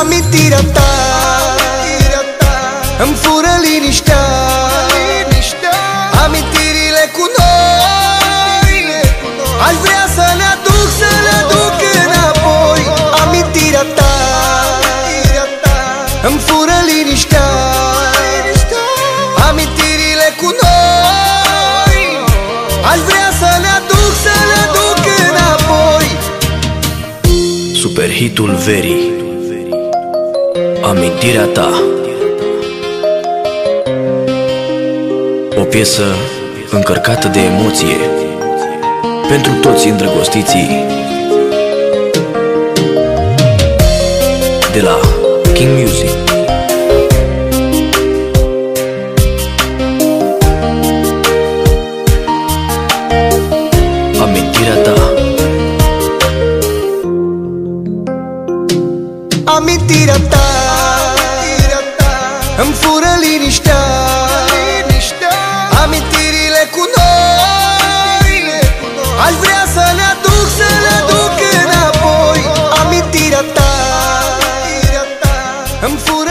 Amintirea ta. Îmi fură liniștea. Amintirile cu noi. Aș vrea să ne aduc, să ne aduc înapoi. Amintirea ta. Îmi fură liniștea. Amintirile cu noi. Aș vrea să ne aduc, să ne aduc înapoi. Superhitul verii Amintirea ta. O piesă încărcată de emoție Pentru toți îndrăgostiții. De la King Music Amintirea ta Îmi fură liniștea. Amintirile cu noi Aș vrea să ne aduc, să ne aduc înapoi. Amintirea ta Îmi fură